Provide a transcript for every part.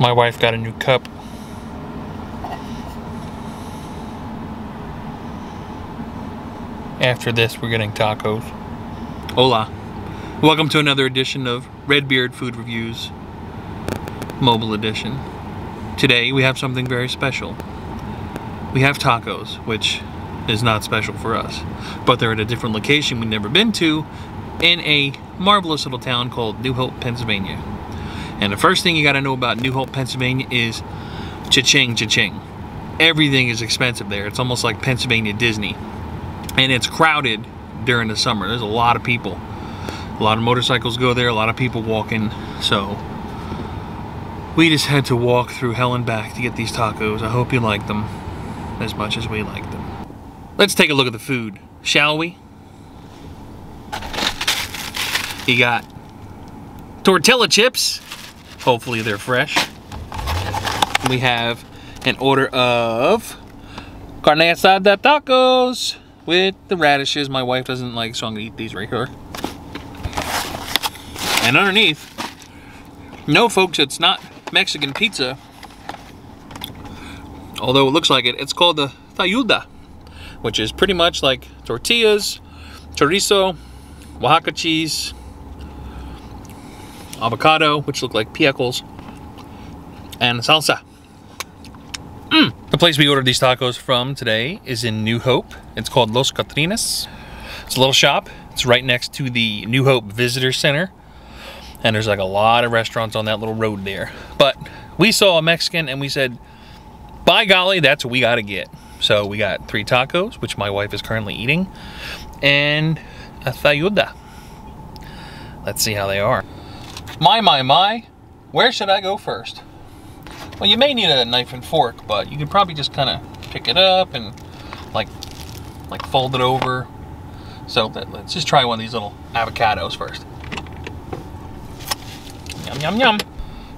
My wife got a new cup. After this, we're getting tacos. Hola. Welcome to another edition of Redbeard Food Reviews Mobile Edition. Today, we have something very special. We have tacos, which is not special for us. But they're at a different location we've never been to in a marvelous little town called New Hope, Pennsylvania. And the first thing you gotta know about New Hope, Pennsylvania is cha-ching, cha-ching. Everything is expensive there. It's almost like Pennsylvania Disney. And it's crowded during the summer. There's a lot of people. A lot of motorcycles go there, a lot of people walking. So we just had to walk through hell and back to get these tacos. I hope you like them as much as we like them. Let's take a look at the food, shall we? You got tortilla chips. Hopefully they're fresh. We have an order of carne asada tacos with the radishes. My wife doesn't like, so I'm gonna eat these right here. And underneath, no folks, it's not Mexican pizza. Although it looks like it, it's called the tlayuda which is pretty much like tortillas, chorizo, Oaxaca cheese, avocado, which look like pickles, and salsa. Mm. The place we ordered these tacos from today is in New Hope. It's called Los Catrines. It's a little shop. It's right next to the New Hope Visitor Center. And there's like a lot of restaurants on that little road there. But we saw a Mexican and we said, by golly, that's what we gotta get. So we got three tacos, which my wife is currently eating, and a tlayuda. Let's see how they are. My, my, my, where should I go first? Well, you may need a knife and fork, but you can probably just kind of pick it up and like, like fold it over. So let's just try one of these little avocados first. Yum, yum, yum.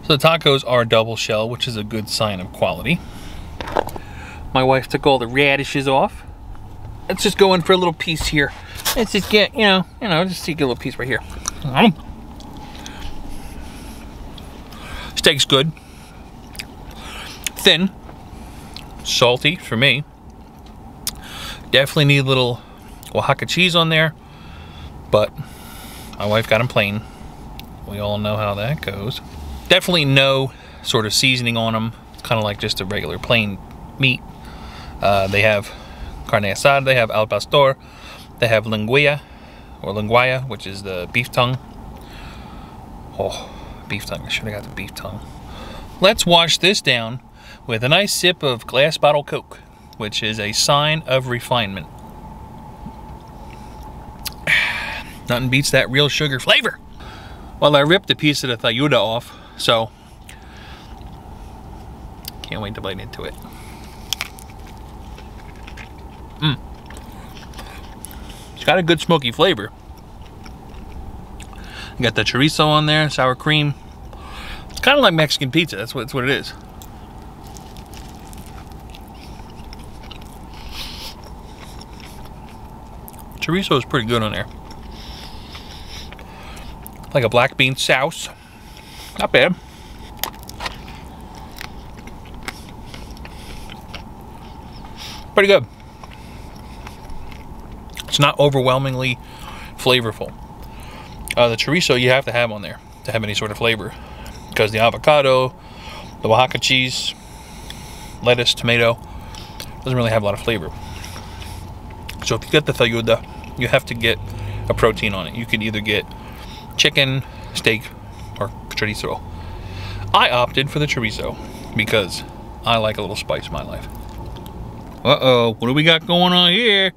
So the tacos are double shell, which is a good sign of quality. My wife took all the radishes off. Let's just go in for a little piece here. Let's just get, you know, you know, just take a little piece right here. Mm-hmm. Steak's good. Thin. Salty for me. Definitely need a little Oaxaca cheese on there. But my wife got them plain. We all know how that goes. Definitely no sort of seasoning on them. It's kind of like just a regular plain meat. Uh, they have carne asada, they have al pastor, they have linguilla or linguaya, which is the beef tongue. Oh, beef tongue. I should have got the beef tongue. Let's wash this down with a nice sip of glass bottle Coke, which is a sign of refinement. Nothing beats that real sugar flavor. Well, I ripped a piece of the tlayuda off, so can't wait to bite into it. Mm. It's got a good smoky flavor. You got the chorizo on there, sour cream. It's kind of like Mexican pizza. That's what, that's what it is. Chorizo is pretty good on there. Like a black bean sauce. Not bad. Pretty good. It's not overwhelmingly flavorful. Uh, the chorizo you have to have on there to have any sort of flavor because the avocado, the Oaxaca cheese, lettuce, tomato doesn't really have a lot of flavor. So if you get the tlayuda, you have to get a protein on it. You can either get chicken, steak, or chorizo. I opted for the chorizo because I like a little spice in my life. Uh-oh, what do we got going on here?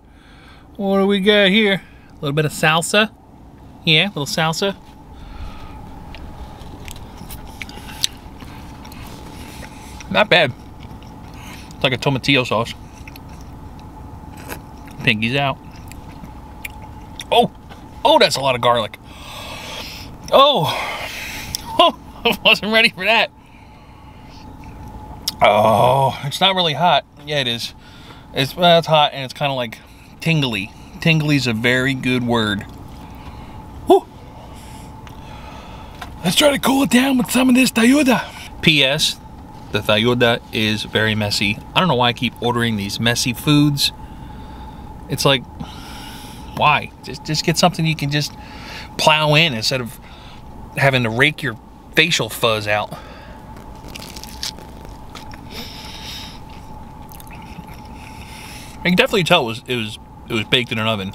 What do we got here? A little bit of salsa. Yeah, little salsa. Not bad. It's like a tomatillo sauce. Pinky's out. Oh, oh, that's a lot of garlic. Oh, oh, I wasn't ready for that. Oh, it's not really hot. Yeah, it is. It's, well, it's hot and it's kind of like tingly. Tingly is a very good word. Let's try to cool it down with some of this tlayuda. P.S. The tlayuda is very messy. I don't know why I keep ordering these messy foods. It's like, why? Just, just get something you can just plow in instead of having to rake your facial fuzz out. You can definitely tell it was it was it was baked in an oven.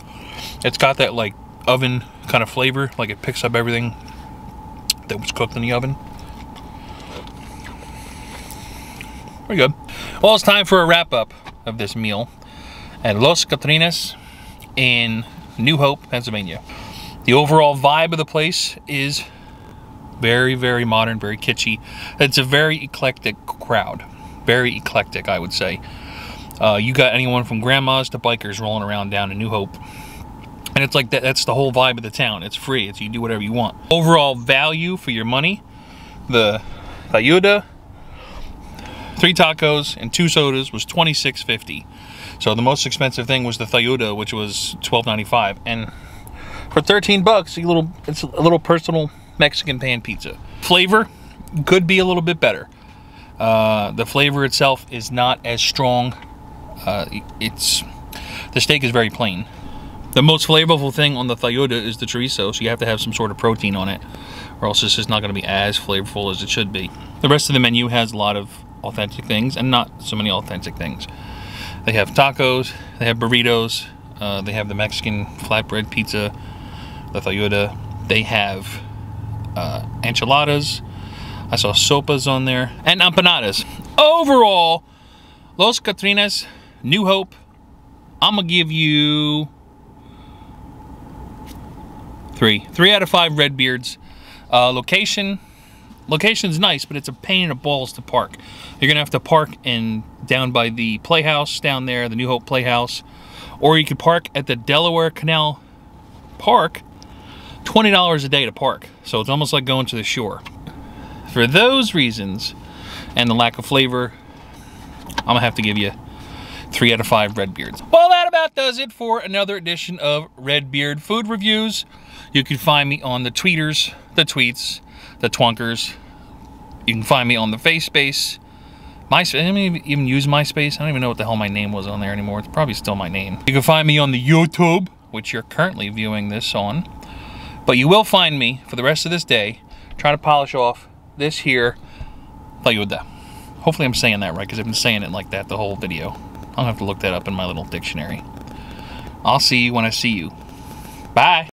It's got that like oven kind of flavor, like it picks up everything that was cooked in the oven. Very good. Well, it's time for a wrap up of this meal at Los Catrines in New Hope, Pennsylvania. The overall vibe of the place is very, very modern, very kitschy. It's a very eclectic crowd. Very eclectic, I would say. Uh, you got anyone from grandmas to bikers rolling around down in New Hope. And it's like that, that's the whole vibe of the town. It's free. It's you do whatever you want. Overall value for your money, the Ayuda, three tacos and two sodas was twenty six fifty. So the most expensive thing was the tlayuda, which was twelve ninety five, and for thirteen bucks, a little it's a little personal Mexican pan pizza. Flavor could be a little bit better. Uh, the flavor itself is not as strong. Uh, it's the steak is very plain. The most flavorful thing on the tlayuda is the chorizo, so you have to have some sort of protein on it, or else this is not going to be as flavorful as it should be. The rest of the menu has a lot of authentic things and not so many authentic things. They have tacos, they have burritos, uh, they have the Mexican flatbread pizza, the tlayuda. They have uh, enchiladas. I saw sopas on there and empanadas. Overall, Los Catrines, New Hope. I'm gonna give you three, three out of five Redbeards. Uh, location, location's nice, but it's a pain in the balls to park. You're gonna have to park in down by the Playhouse down there, the New Hope Playhouse, or you could park at the Delaware Canal Park. $20 a day to park, so it's almost like going to the shore. For those reasons, and the lack of flavor, I'm gonna have to give you three out of five Redbeards. Well, that about does it for another edition of Redbeard Food Reviews. You can find me on the tweeters, the tweets, the twonkers. You can find me on the FaceSpace. MySpace, I didn't even use MySpace. I don't even know what the hell my name was on there anymore. It's probably still my name. You can find me on the YouTube, which you're currently viewing this on. But you will find me for the rest of this day trying to polish off this here tlayuda. Uh, hopefully I'm saying that right because I've been saying it like that the whole video. I'll have to look that up in my little dictionary. I'll see you when I see you. Bye.